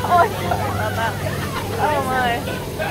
Oh. Oh my.